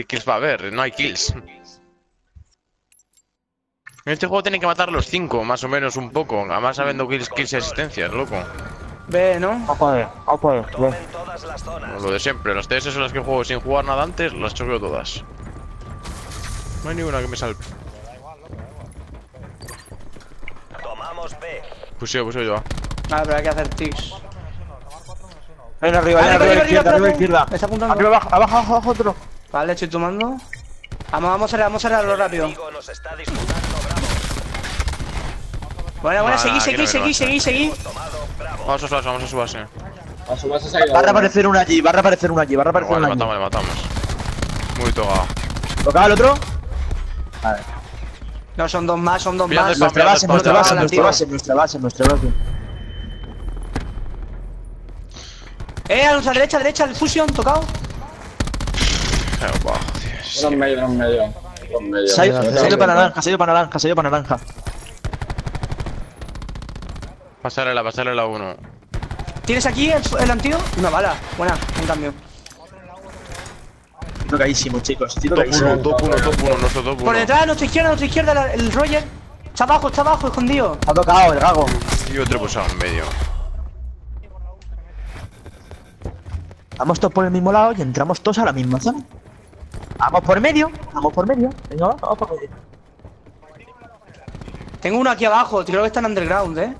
¿Qué kills va a haber? No hay kills. En este juego tienen que matar los 5, más o menos un poco. Además sabiendo kills, kills y asistencias, loco. Ve, ¿no? Ve. Tomen todas las zonas. Lo de siempre, las TS son las que juego sin jugar nada antes, las choqueo todas. No hay ninguna que me salve. Tomamos B. Pues sí, pues yo. Ah, pero hay que hacer tics. Ven arriba, ven Arriba, arriba, arriba, izquierda, arriba, izquierda. Está apuntando. Arriba, abajo, abajo, abajo, otro. Vale, estoy tomando. Vamos, vamos a cerrar, vamos a cerrarlo rápido. Nos está buena, Nada, seguí, seguí, seguí, seguí, seguí. Vamos a su base, vamos a su base. A. Va a uno. reaparecer uno allí, va a reaparecer uno allí, va a reaparecer Vale, uno le allí. matamos, le matamos. Muy tocado. ¿Tocaba el otro? Vale. No, son dos más, son dos más. Nuestra base, nuestra base, nuestra base, nuestra base, nuestra base. Eh, a nuestra derecha, derecha, el fusion, tocado. Bah, Dios. Uno en medio, uno en medio. Uno en medio. Se ha ido Se se ha mete ido para naranja, se ha ido para naranja, se ha ido para naranja. Pasarela, pasarela uno. ¿Tienes aquí el, el antídoto? Una bala. Buena, en cambio. Estoy tocadísimo, chicos. Estoy Top tocadísimo. 1, top 1, top 1, nuestro top 1. Por detrás, a nuestra izquierda, a nuestra izquierda, la- el Roger. Está abajo, está abajo, escondido. Ha tocado el gago. Y otro pulsado en medio. Vamos todos por el mismo lado y entramos todos a la misma zona. Vamos por medio, vamos por medio. Venga, va, vamos por medio. Tengo uno aquí abajo, creo que está en underground, eh.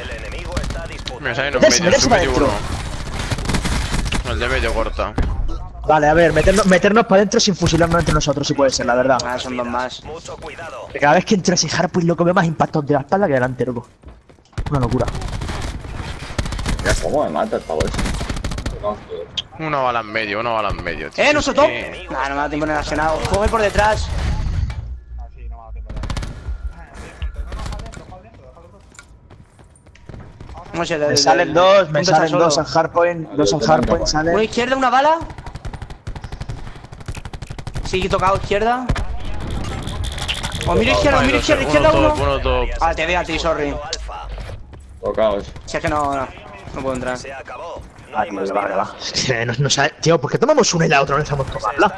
El enemigo está disputando. Mira, sale en Métese, medio, para uno. El de medio corta. Vale, a ver, meternos, meternos para adentro sin fusilarnos entre nosotros, si puede ser, la verdad. Ah, son dos más. Mucho cuidado. Cada vez que entras y Harpuy, loco, veo más impactos de la espalda que delante, loco. Una locura. Ya, ¿Cómo me mata el pavo ese? No. Una bala en medio, una bala en medio. tío. Eh, nuestro top. Sí. Nah, no me da tiempo en el accionado. Coge por detrás. No sé, Me salen dos, me salen dos al hardpoint, dos al hardpoint, Una izquierda, una bala. Sí, tocado izquierda. O miro izquierda, miro izquierda, izquierda uno. uno. top, uno top. Ah, te veo a ti, sorry. Tocaos. Si es que no, no, no puedo entrar. Se acabó. No Ah, tío, más va, va. vidas. Es que no, no sabe- Tío, ¿por qué tomamos una y la otra no estamos tomando?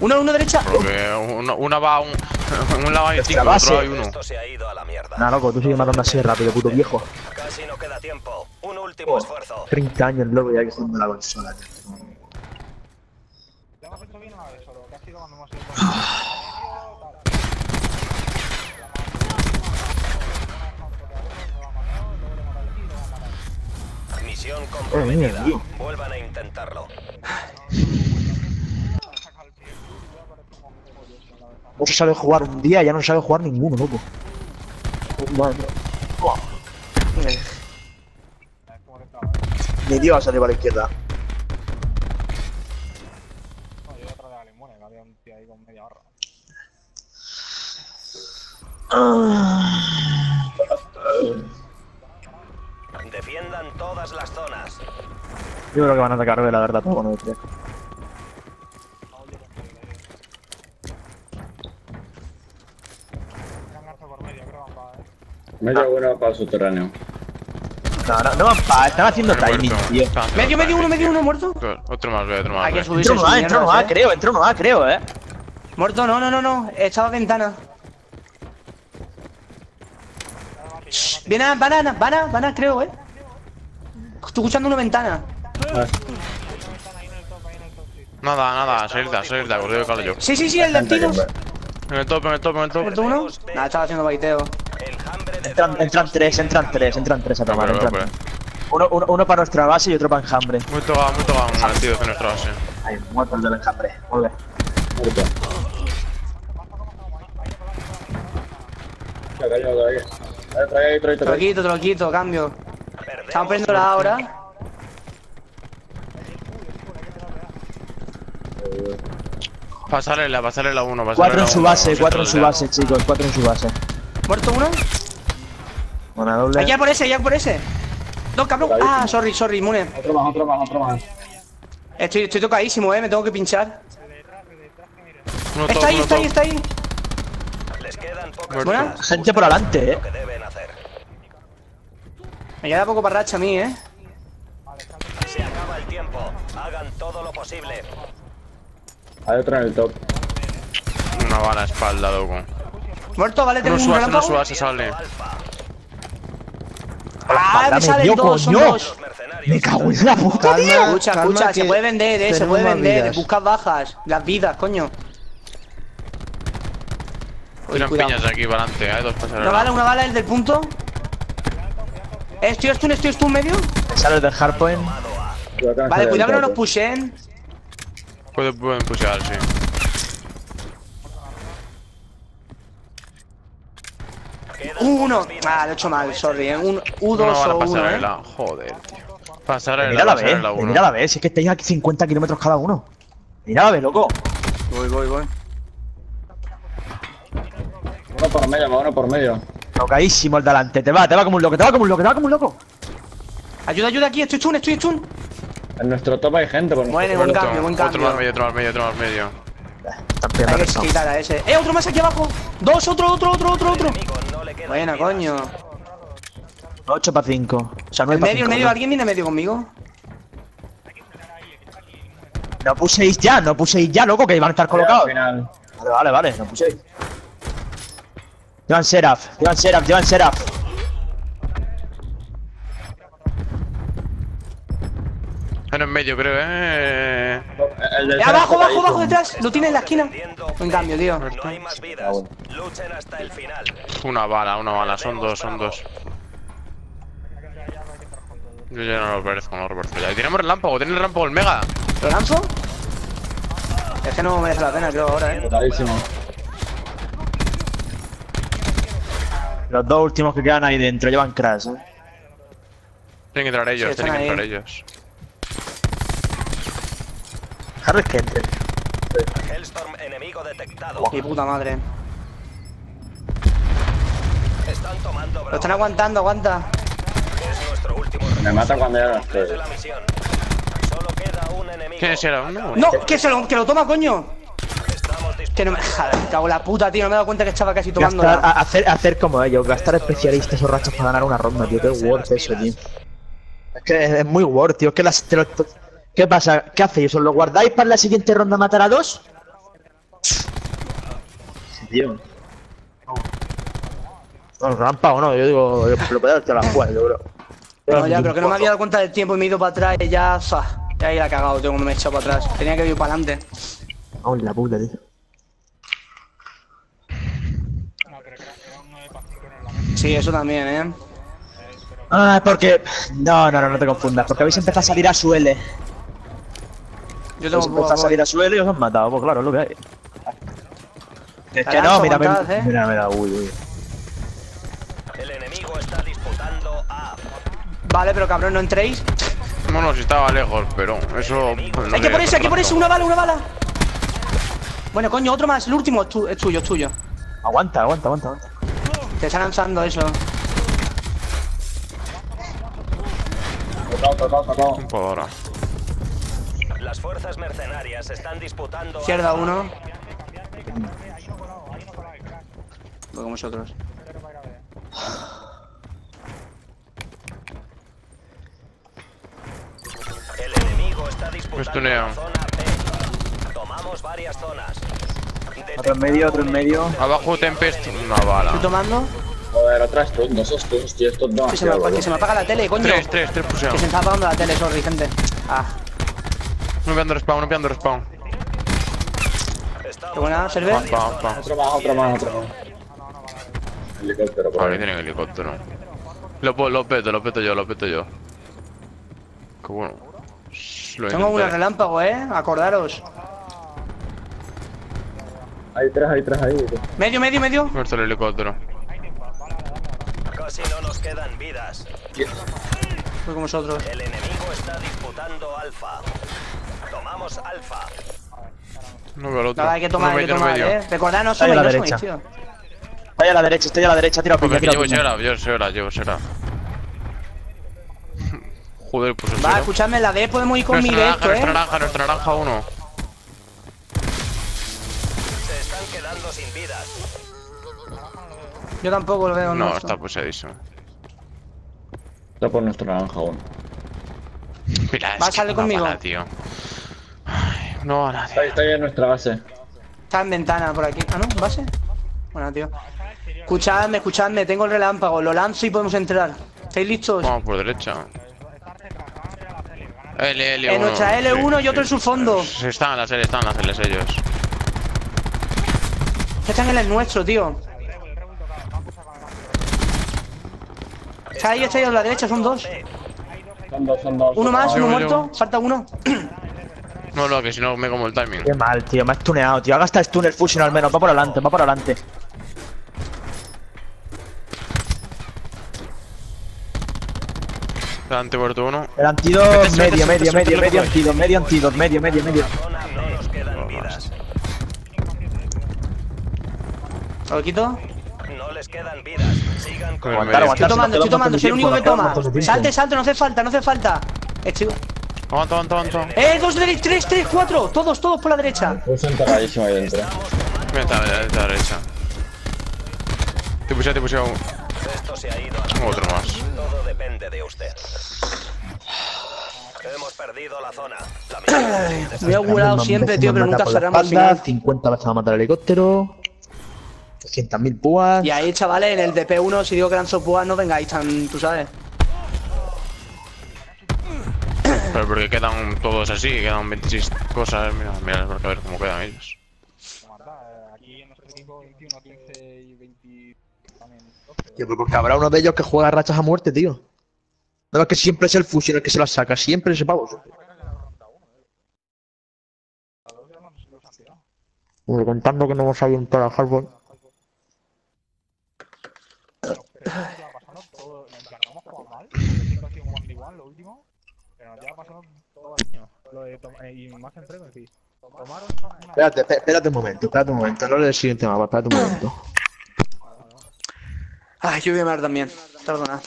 Uno, uno derecha. Porque una, una va a un, un lado hay cinco, otro hay uno. Esto se ha ido a la mierda. Nah, loco, tú sigues matando así rápido, puto viejo. Casi no queda tiempo. Un último esfuerzo. 30 años, loco, ya que jugando la consola, tío. Misión comprometida. tío. Vuelvan a intentarlo. No se sabe jugar un día, ya no sabe jugar ninguno, loco. Mi tío va a salir para la izquierda. Defiendan Yo creo que van a atacar B, la verdad, todo bueno, tío. Medio uno para el subterráneo. No, no, no van pa, están haciendo Pero timing, muerto. tío. Medio, medio, uno, medio, uno, muerto. Otro más, otro más. Hay que subirse. Entró uno A, entró uno A, eh. creo, entró uno A, creo, eh. Muerto, no, no, no, no. Estaba ventana. Viene a banana, banana, banana, creo, eh. Estoy escuchando una ventana. Nada, nada, salirte, salirte, corrido de calo yo. Sí, sí, sí, el de tiros. En el top, en el top, en el top. ¿Muerto uno? Nada, estaba haciendo baiteo. Entran, entran tres, entran tres, entran tres a tomar, entran tres. Uno, uno, uno para nuestra base y otro para enjambre. Muy tocado, muy tocado, un partido de nuestra base. Ahí, muerto el del enjambre. Muy bien. Muerto. Lo trae. quito, te lo quito, cambio. Estamos perdiendo la ahora. Pasarela, pasarela uno, pasarela Cuatro en su base, cuatro en su base, chicos, cuatro en su base. ¿Muerto uno? Una doble. Allá por ese, allá por ese. Dos, cabrón. Ah, sorry, sorry, Mune. Otro más, otro más, otro más. Estoy, estoy tocadísimo, eh, me tengo que pinchar. Uno top, Está ahí, uno está ahí, está ahí. Les quedan pocas Muerto. Buena. Gente por adelante, eh. Me queda poco para racha a mí, eh. Se acaba el tiempo. Hagan todo lo posible. Hay otro en el top. Una bala a espalda, loco. Muerto, vale, tengo No un subas, no relámpago. subas, se sale. Ah, me salen dos, son coño. dos. Me cago en la puta, tío. Calma, Escucha, calma, escucha, se puede vender, eh, se puede vender. Buscad bajas, las vidas, coño. Tiran piñas aquí para adelante, hay dos Una pasarelas. bala, una bala, el del punto. Eh, Estoy stun, estoy stun medio. Me sale el del hardpoint. Vale, cuidado que no nos pushen. Pushear, sí. Quedan Uno. Ah, lo he hecho mal, sorry. eh. Un U2 Una bala o uno, eh. pasarela, joder, tío. Pasarela, Mira la uno. mira la B. Si es que estáis aquí 50 kilómetros cada uno. Mira la B, loco. Voy, voy, voy. Uno por medio, uno por medio. Locadísimo el delante. Te va, te va como un loco, te va como un loco, te va como un loco. Ayuda, ayuda aquí, estoy stun, estoy stun. En nuestro top hay gente, por Bueno, buen cambio, buen Otro cambio. más medio, otro más medio, otro más medio. Hay que quitar a ese. ¡Eh, otro más aquí abajo! ¡Dos, otro, otro, otro, otro, otro! Buena, coño. 8 para 5. O sea, 9 El para medio, el 5. medio, ¿alguien viene medio conmigo? No puséis ya, no puséis ya, loco, que van a estar colocados. Vale, vale, vale, no puséis. Llevan Seraph, llevan Seraph, llevan Seraph. Bueno, en medio, creo, eh. El del Eh, abajo, abajo, abajo, detrás. Lo tiene en la esquina. En cambio, tío. No hay más vidas. Luchen hasta el final. Una bala, una bala, son dos, son dos. Yo ya no lo perezco, no lo perezco ya. Y tenemos relámpago, tiene el relámpago el mega. ¿Lo lanzo? Es que no merece la pena, creo, ahora, eh. Totalísimo. Los dos últimos que quedan ahí dentro llevan crash, eh. Tienen que entrar ellos, Sí, tienen que entrar ahí. ellos. Harry que entre. Hellstorm enemigo detectado. Mi puta madre. Están tomando Lo están aguantando, aguanta. Es nuestro último Me mata cuando ya de la misión. Solo queda un enemigo. ¿Quién? ¿Uno? ¡No! ¡Que se lo, que lo toma, coño! Estamos Que no me. Joder, cago la puta, tío. No me he dado cuenta que estaba casi tomando. Gastar, a- hacer, hacer como ellos, gastar especialistas o rachas para ganar una ronda, tío. Qué worth eso, tío. Es que es, es muy worth, tío. Es que las. te lo- ¿Qué pasa? ¿Qué hacéis? ¿Os lo guardáis para la siguiente ronda matar a dos? Sí, tío. No, rampa o no, yo digo, lo puedo darte a la jugada, yo creo. No, ya, pero que no me había dado cuenta del tiempo y me he ido para atrás y ya. fa, Ya ahí la he cagado, tío, cuando me he echado para atrás. Tenía que ir para adelante. Vamos la puta, tío. Sí, eso también, eh. Ah, porque. No, no, no, no te confundas. Porque habéis empezado a salir a su L. Yo Habéis tengo poco a salir a su L y os han matado, pues claro, es lo que hay. Es que no, mira, mira, aguantad, eh. mira, mira, uy, uy. El enemigo está disputando A. Vale, pero cabrón, no entréis. No, no, si estaba lejos, pero eso. pues, no hay que ponerse, hay que ponerse. Una bala, una bala. Bueno, coño, otro más. El último es, tu- es tuyo, es tuyo. Aguanta, aguanta, aguanta, aguanta. Te están lanzando eso. Tocado, tocado, tocado. Un poco ahora. Las fuerzas mercenarias están disputando Izquierda uno. Voy con vosotros. El enemigo está disputando Estuneo. la zona B. Tomamos varias zonas. Otro en medio, otro en medio. Abajo Tempest, una bala. Estoy tomando. Joder, otra stun, dos stuns, tío, esto no Que se, me, que se me apaga la tele, coño. Tres, tres, tres puseo. Que se me está apagando la tele, sorry, gente. Ah, No pillando respawn, no pillando respawn. Qué buena, server. Otro más, otro más, otro más. Helicóptero, por ahí. tienen helicóptero. Lo, lo peto, lo peto yo, lo peto yo. Qué bueno. Lo Tengo una intentaré. relámpago, eh. Acordaros. Hay tres, hay tres ahí. tío. Medio, medio, medio. Muerto el helicóptero. Casi no nos quedan vidas. Voy con vosotros. El enemigo está disputando Alfa. Tomamos Alfa. No veo el otro. Nada, hay que tomar, hay que tomar, eh. Recordad, no la no derecha. sois, tío. Estoy a la derecha, estoy a la derecha, tira piña, Porque tira llevo piña. Sera, yo Sera, llevo Sera. Joder, pues Va, escuchadme, la D podemos ir con mi Nuestra naranja, directo, nuestra eh. naranja, nuestra naranja uno. Se están quedando sin vidas. Yo tampoco lo veo, No, no. está pusadísimo. Está por nuestro naranja aún. Mira, es Va, que sale una conmigo. bala, tío. No va nadie. Estoy, estoy en nuestra base. Está en ventana por aquí. Ah, ¿no? ¿Base? Bueno, tío. Escuchadme, escuchadme. Tengo el relámpago. Lo lanzo y podemos entrar. ¿Estáis listos? Vamos por derecha. L, L1. En nuestra L1 y otro en su fondo. Sí, Están en las L, están en las L ellos. Están en el nuestro, tío. Está ahí, está ahí a la derecha, son dos. Son dos, son dos. Uno más, uno muerto. Falta uno. No, no, que si no me como el timing. Qué mal, tío. Me has tuneado, tío. Haga hasta stun el fusion al menos. Va por adelante, va por adelante. Delante muerto uno. El antídoto medio, medio, medio, medio antídoto, medio antídoto, medio, medio, medio. ¿Lo quito? No les quedan vidas. Sigan con el. Estoy tomando, estoy tomando. Soy el único que toma. Salte, salte, no hace falta, no hace falta. Aguanta, aguanta, aguanta. ¡Eh! Dos, tres, tres, tres, cuatro. Todos, todos por la derecha. Pulso enterradísimo ahí dentro. Está a la derecha. Te puse, te puse un- Esto se ha ido a otro más. Todo depende de usted. Hemos perdido la zona. La Me he augurado siempre, tío, pero nunca cerramos al final. 50 vas a matar al helicóptero. 200.000 púas. Y ahí, chavales, en el DP1, si digo que lanzo púas, no vengáis tan, tú sabes. Pero porque quedan todos así, quedan 26 cosas. Mira, mira, a ver cómo quedan ellos. Aquí en nuestro equipo 21, 15 y 20 también 12. Tío, pero porque habrá uno de ellos que juega rachas a muerte, tío. No, es que siempre es el fusion el que se las saca, siempre ese pavo. Hombre, contando que no hemos entrar al hardball. Ya pasando todo, en plan, no hemos jugado mal, siempre ha sido un 1v1 lo último, pero nos lleva pasando todo el año. Lo de y más en frequency. Tomaron Espérate, espé- espérate un momento, espérate un momento. No le el siguiente mapa, espérate un momento. Ay, yo voy a mar también. Perdona.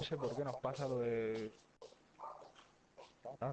No sé por qué nos pasa lo de. Ah,